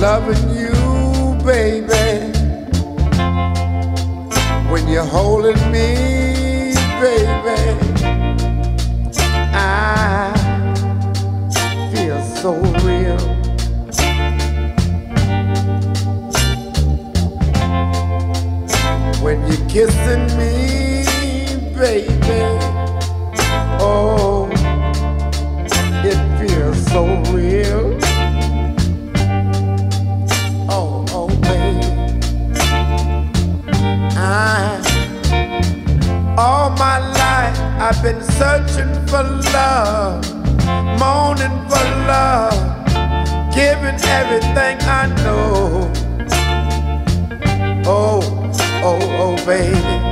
loving you, baby. You're holding me, baby, I feel so real. When you're kissing me, baby, oh, All my life I've been searching for love, moaning for love, giving everything I know. Oh, oh, oh, baby.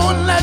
lonely.